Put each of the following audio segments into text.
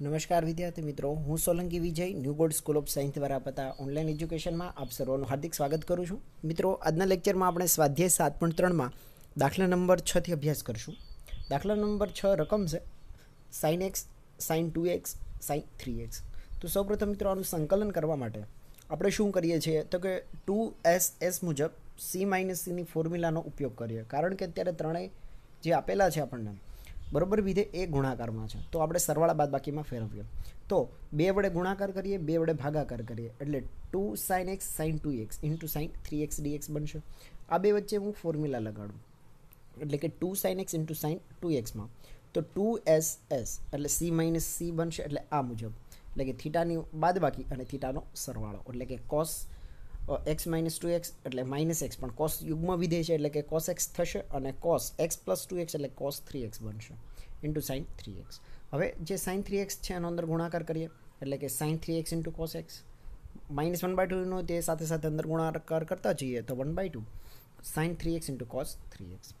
નમસ્કાર વિદ્યાર્થી મિત્રો, હું Solanki Vijay new board school of science દ્વારા આપતા ઓનલાઈન એજ્યુકેશનમાં આપ સર્વનું હાર્દિક સ્વાગત કરું છું. મિત્રો, આજના લેક્ચરમાં આપણે સ્વાધ્યાય સાત પોઈન્ટ ત્રણમાં દાખલા નંબર છથી અભ્યાસ કરશું. દાખલા નંબર છ રકમ છે sine x sine two x sine three x તો સૌપ્રથમ મિત્રો, આનું સંકલન કરવા માટે આપણે શું કરીએ છીએ? તો કે ટુ એસ એસ મુજબ સી માઇનસ સીની ફોર્મ્યુલાનો ઉપયોગ કરીએ. કારણ કે અત્યારે ત્રણેય જે આપેલા છે આપણને બરોબર વિધે એ ગુણાકારમાં છે. તો આપણે સરવાળા બાદ બાકીમાં ફેરવીએ તો બે વડે ગુણાકાર કરીએ, બે વડે ભાગાકાર કરીએ. એટલે two sine x sine two x into sine three x dx બનશે. આ બે વચ્ચે હું ફોર્મ્યુલા લગાડું. એટલે કે two sine x into sine two એક્સમાં. તો ટુ એસ એસ એટલે સી માઇનસ સી બનશે એટલે આ મુજબ. એટલે કે થીટાની બાદ બાકી અને થીટાનો સરવાળો. એટલે કે cos x minus two x એટલે માઇનસ એક્સ પણ કોસ યુગ્મ વિધેય છે એટલે કે કોસ એક્સ થશે અને cos x plus two x એટલે કોસ થ્રી એક્સ બનશે. ઇન્ટુ સાઇન થ્રી એક્સ હવે જે સાઇન થ્રી એક્સ છે એનો અંદર ગુણાકાર કરીએ. એટલે કે sine three x into cos x minus one by ટુનો તે સાથે સાથે અંદર ગુણાકાર કરતા જઈએ તો one by two sine three x into cos three x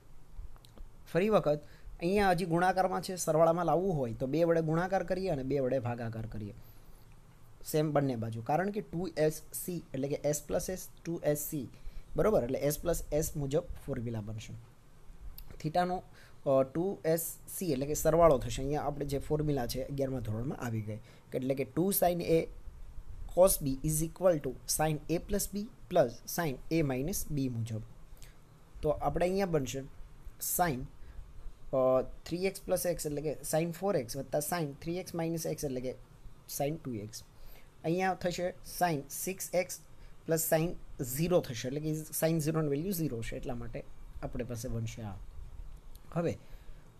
ફરી વખત, અહીંયા હજી ગુણાકારમાં છે, સરવાળામાં લાવવું હોય તો બે વડે ગુણાકાર કરીએ અને બે વડે ભાગાકાર કરીએ. સેમ બંને બાજુ. કારણ કે ટુ એસ સી એટલે કે S plus S two S C બરાબર? એટલે એસ પ્લસ એસ મુજબ ફોર્મ્યુલા બનશે. થીટાનો ટુ એસ સી એટલે કે સરવાળો થશે. અહીંયા આપણે જે ફોર્મ્યુલા છે, અગિયારમા ધોરણમાં આવી ગઈ. એટલે કે two sine A cos B is equal to sine A plus B plus sine A minus B મુજબ. તો આપણે અહીંયા બનશે sine three x plus x એટલે કે સાઇન ફોર એક્સ વત્તા sine three x minus x એટલે કે સાઇન ટુ એક્સ અહીંયા થશે sine six x plus sine zero થશે. એટલે કે સાઇન ઝીરોની વેલ્યુ ઝીરો છે. એટલા માટે આપણે પાસે બનશે આ. હવે,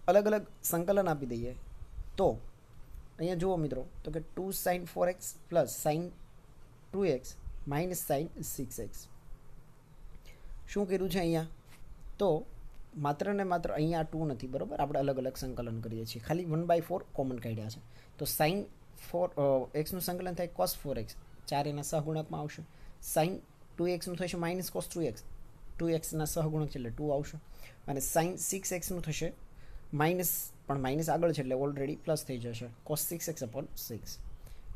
અલગ અલગ સંકલન આપી દઈએ. તો, અહીંયા જુઓ મિત્રો, તો કે two sine four x plus sine two x minus sine six x શું કર્યું છે અહીંયા? તો, માત્ર ને માત્ર અહીંયા ટુ નથી, બરાબર? આપણે અલગ અલગ સંકલન કરીએ છીએ. ખાલી વન બાય ફોર કોમન કાઢ્યા છે. તો સાઇન ફોર એક્સનું સંકલન થાય કોસ ફોર એક્સ ચાર એના સહગુણકમાં આવશે. સાઇન ટુ એક્સનું થશે minus cos two x two એક્સના સહગુણક છે એટલે ટુ આવશે. અને સાઇન સિક્સ એક્સનું થશે માઇનસ પણ માઇનસ આગળ છે એટલે ઓલરેડી પ્લસ થઈ જશે. Cos six x upon six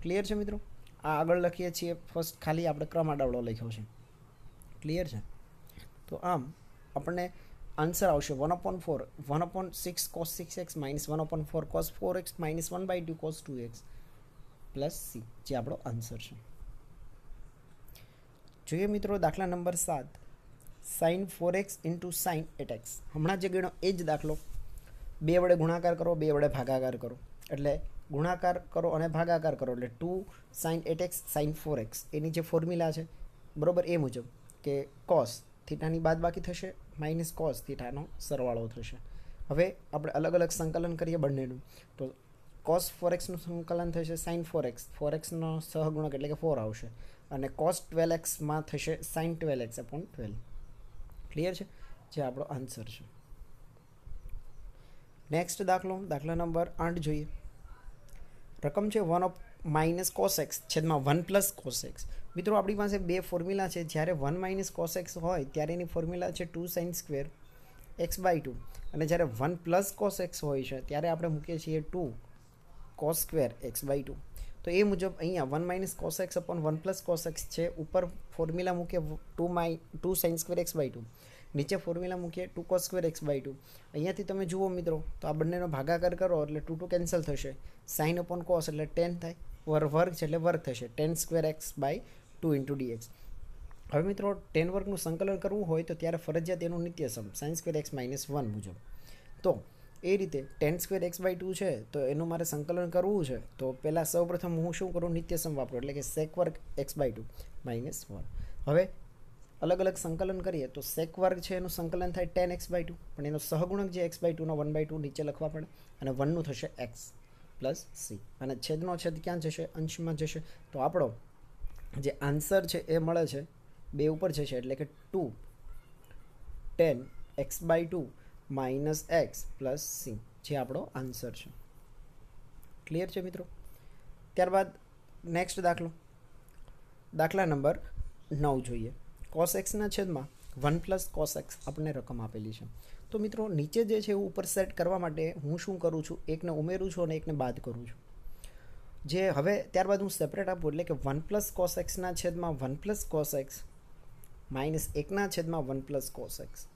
clear છે મિત્રો? આ આગળ લખીએ છીએ. ફર્સ્ટ ખાલી આપણે ક્રમ આડાવડો લખ્યો છે. ક્લિયર છે? તો આમ આપણને આન્સર આવશે one upon four one upon six cos six x minus one upon four cos four x minus one by two cos two x plus C, જે આપણો આન્સર છે. જોઈએ મિત્રો દાખલા નંબર સાત sine four x into sine eight x હમણાં જે ગણો એ જ દાખલો. બે વડે ગુણાકાર કરો, બે વડે ભાગાકાર કરો. એટલે ગુણાકાર કરો અને ભાગાકાર કરો, એટલે two sine eight x sine four x એની જે ફોર્મ્યુલા છે, બરાબર એ મુજબ કે કોસ થીટાની બાદ બાકી થશે માઇનસ કોસ થીટાનો સરવાળો થશે. હવે આપણે અલગ અલગ સંકલન કરીએ બંનેનું. તો કોસ ફોર એક્સનું સંકલન થશે સાઇન ફોર એક્સ ફોર એક્સનો સહગુણક એટલે કે ફોર આવશે. અને કોસ ટ્વેલ એક્સમાં થશે sine twelve x upon twelve clear છે? જે આપણો આન્સર છે. નેક્સ્ટ દાખલો, દાખલા નંબર આઠ જોઈએ. રકમ છે one of minus cos x છેદમાં વન પ્લસ કોસ એક્સ મિત્રો, આપણી પાસે બે ફોર્મ્યુલા છે. જ્યારે વન માઇનસ કોસ એક્સ હોય, ત્યારે એની ફોર્મ્યુલા છે two sine square x by two અને જ્યારે વન પ્લસ કોસ એક્સ હોય છે, ત્યારે આપણે મૂકીએ છીએ two cos square x by two તો એ મુજબ અહીંયા one minus cos x upon one plus cos x છે. ઉપર ફોર્મ્યુલા મૂકીએ two my two sine square x by two નીચે ફોર્મ્યુલા મૂકીએ two cos square x by two અહીંયાથી તમે જુઓ મિત્રો, તો આ બંનેનો ભાગાકાર કરો એટલે ટુ ટુ કેન્સલ થશે. સાઇન અપોન કોસ એટલે ટેન થાય. વર, વર્ગ છે એટલે વર્ગ થશે. Tan square x by two into dx હવે મિત્રો ટેન વર્ગનું સંકલન કરવું હોય તો ત્યારે ફરજિયાત એનું નિત્યસમ. Sine square x minus one મુજબ. તો એ રીતે tan square x by two છે, તો એનું મારે સંકલન કરવું છે, તો પહેલાં સૌપ્રથમ હું શું કરું? નિત્યસમ વાપરું, એટલે કે સેક વર્ગ x by two minus one હવે અલગ અલગ સંકલન કરીએ, તો સેક વર્ગ છે એનું સંકલન થાય ટેન એક્સ બાય ટુ પણ એનો સહગુણક જે એક્સ બાય ટુનો વન બાય ટુ નીચે લખવા પડે, અને વનનું થશે એક્સ પ્લસ સી અને છેદનો છેદ ક્યાં જશે? અંશમાં જશે. તો આપણો જે આન્સર છે એ મળે છે, બે ઉપર જશે, એટલે કે two tan x by two minus x plus C, જે આપણો આન્સર છે. ક્લિયર છે મિત્રો? ત્યારબાદ નેક્સ્ટ દાખલો. દાખલા નંબર નવ જોઈએ. કોસ એક્સના છેદમાં વન પ્લસ કોસ એક્સ આપણને રકમ આપેલી છે. તો મિત્રો, નીચે જે છે ઉપર સેટ કરવા માટે હું શું કરું છું? એકને ઉમેરું છું અને એકને બાદ કરું છું. જે હવે ત્યારબાદ હું સેપરેટ આપું એટલે કે વન પ્લસ કોસ એક્સના છેદમાં one plus cos x minus એકના છેદમાં વન પ્લસ કોસ એક્સ.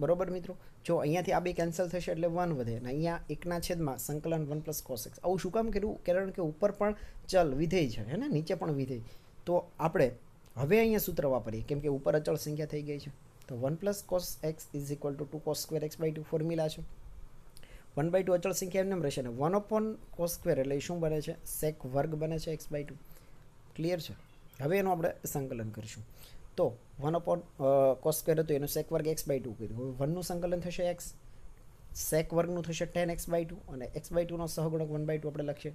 બરોબર મિત્રો? જો અહીંયાથી આ બે કેન્સલ થશે એટલે વન વધે અને અહીંયા એકના છેદમાં સંકલન વન પ્લસ કોસ એક્સ આવું શું કામ કર્યું? કારણ કે ઉપર પણ ચલ વિધેય છે, હે ને? નીચે પણ વિધેય. તો આપણે હવે અહીંયા સૂત્ર વાપરીએ, કેમ કે ઉપર અચળ સંખ્યા થઈ ગઈ છે. તો one plus cos x is equal to two cos square x by two formula છે. વન બાય ટુ અચળ સંખ્યા એમને રહેશે. ને વન અપોન કોસ સ્ક્વેર એટલે શું બને છે? સેક વર્ગ બને છે એક્સ બાય ટુ ક્લિયર છે? હવે એનું આપણે સંકલન કરીશું. તો વન અપોન કોસ સ્ક્વેર હતું, એનું સેક વર્ગ એક્સ બાય ટુ કીધું હવે વનનું સંકલન થશે એક્સ સેક વર્ગનું થશે ટેન એક્સ બાય ટુ અને એક્સ બાય ટુનો સહગુણક વન બાય ટુ આપણે લખીએ.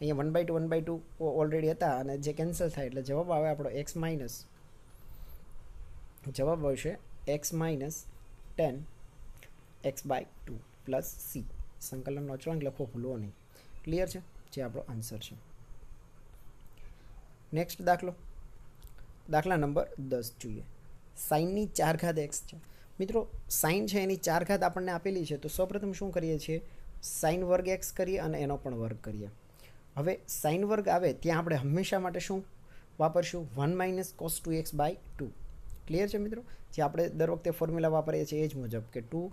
અહીંયા one by two one by two already હતા, અને જે કેન્સલ થાય એટલે જવાબ આવે આપણો એક્સ માઇનસ જવાબ આવશે x minus tan x by two plus C સંકલનનો અચળાંક લખવો ભૂલવો નહીં. ક્લિયર છે? જે આપણો આન્સર છે. નેક્સ્ટ દાખલો. દાખલા નંબર દસ જોઈએ. સાઇનની ચાર ઘાત એક્સ છે. મિત્રો સાઇન છે એની ચાર ઘાત આપણને આપેલી છે, તો સૌપ્રથમ શું કરીએ છીએ? સાઇન વર્ગ એક્સ કરીએ અને એનો પણ વર્ગ કરીએ. હવે સાઇન વર્ગ આવે ત્યાં આપણે હંમેશા માટે શું વાપરશું? One minus cos two x by two. Clear છે મિત્રો? જે આપણે દર વખતે ફોર્મ્યુલા વાપરીએ છીએ એ જ મુજબ કે ટુ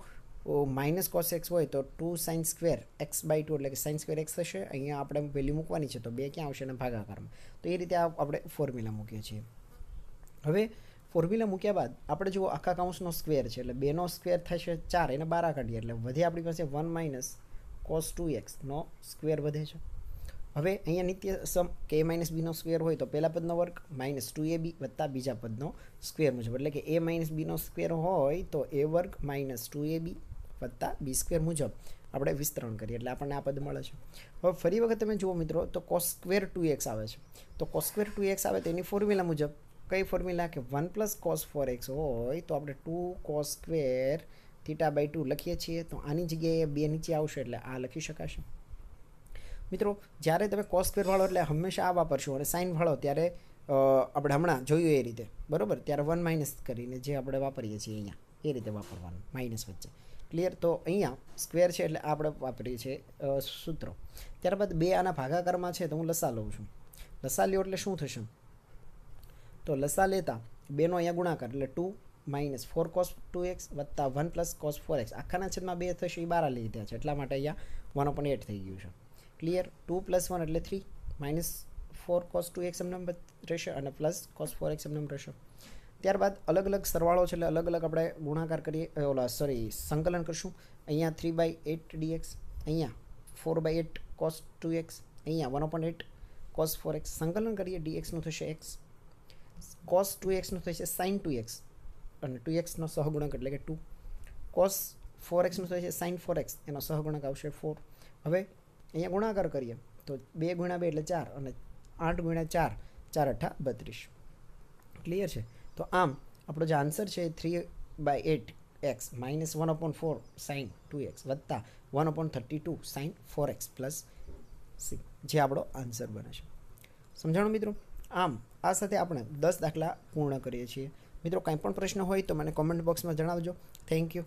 માઇનસ કોસ એક્સ હોય તો two sine square x by two એટલે કે સાઇન સ્ક્વેર એક્સ થશે. અહીંયા આપણે વેલ્યુ મૂકવાની છે, તો બે ક્યાં આવશે? અને ભાગાકારમાં. તો એ રીતે આપણે ફોર્મ્યુલા મૂકીએ છીએ. હવે ફોર્મ્યુલા મૂક્યા બાદ આપણે જુઓ આખા કાઉન્સનો સ્ક્વેર છે, એટલે બેનો સ્ક્વેર થશે ચાર, એને બાર કાઢીએ એટલે વધે આપણી પાસે વન માઇનસ કોસ ટુ એક્સનો સ્ક્વેર વધે છે. હવે અહીંયા નિત્ય સમ કે એ માઇનસ બીનો સ્ક્વેર હોય તો પહેલા પદનો વર્ગ માઇનસ ટુ એ બી વત્તા બીજા પદનો સ્ક્વેર મુજબ. એટલે કે એ માઇનસ બીનો સ્ક્વેર હોય તો એ વર્ગ માઇનસ ટુ એ બી વત્તા બી સ્ક્વેર મુજબ આપણે વિસ્તરણ કરીએ, એટલે આપણને આ પદ મળે છે. હવે ફરી વખત તમે જુઓ મિત્રો, તો કોસ સ્ક્વેર ટુ એક્સ આવે છે. તો કોસ સ્ક્વેર ટુ એક્સ આવે તો એની ફોર્મ્યુલા મુજબ કઈ ફોર્મ્યુલા કે one plus cos four x હોય તો આપણે two cos square theta by two લખીએ છીએ, તો આની જગ્યાએ બે નીચે આવશે એટલે આ લખી શકાશે. મિત્રો, જ્યારે તમે કોસ સ્ક્વેર વાળો એટલે હંમેશા આ વાપરશો અને સાઇન વાળો, ત્યારે આપણે હમણાં જોયું એ રીતે. બરાબર? ત્યારે વન માઇનસ કરીને જે આપણે વાપરીએ છીએ અહીંયા, એ રીતે વાપરવાનું માઇનસ વચ્ચે. ક્લિયર તો અહીંયા સ્ક્વેર છે એટલે આપણે વાપરીએ છીએ સૂત્રો. ત્યારબાદ બે આના ભાગાકારમાં છે, તો હું લસા લઉં છું. લસા લ્યો એટલે શું થશે? તો લસા લેતા બેનો અહીંયા ગુણાકાર એટલે two minus four cos two x વત્તા one plus cos four x. આખાના છેદમાં બે થશે એ બારા લીધા છે. એટલા માટે અહીંયા વન ઓપન એટ થઈ ગયું છે. ક્લિયર ટુ પ્લસ વન એટલે three. Minus four cos two x એમનેમ રહેશે અને પ્લસ કોસ ફોર એક્સ એમનેમ રહેશે. ત્યારબાદ અલગ અલગ સરવાળો છે એટલે અલગ અલગ આપણે ગુણાકાર કરીએ ઓલા સોરી સંકલન કરશું. અહીંયા થ્રી બાય એટ ડીએક્સ, અહીંયા four by eight cos two x, અહીંયા one upon eight cos four x. સંકલન કરીએ, ડીએક્સનું થશે એક્સ. કોસ ટુ એક્સનું છે સાઇન ટુ એક્સ અને ટુ એક્સનો સહગુણક એટલે કે ટુ કોસ ફોર એક્સનું છે સાઇન ફોર એક્સ એનો સહગુણક આવશે ફોર હવે અહીંયા ગુણાકાર કરીએ. તો બે ગુણ્યા બે એટલે ચાર અને આઠ ગુણ્યા ચાર ચાર અઠ્ઠા બત્રીસ. ક્લિયર છે? તો આમ આપણો જે આન્સર છે એ three by eight x minus one upon four sine two x વત્તા one upon thirty two sine four x plus C જે આપણો આન્સર બને છે. સમજાણું મિત્રો? આમ આ સાથે આપણે દસ દાખલા પૂર્ણ કરીએ છીએ. મિત્રો, કાંઈ પણ પ્રશ્ન હોય તો મને કોમેન્ટ બોક્સમાં જણાવજો. Thank you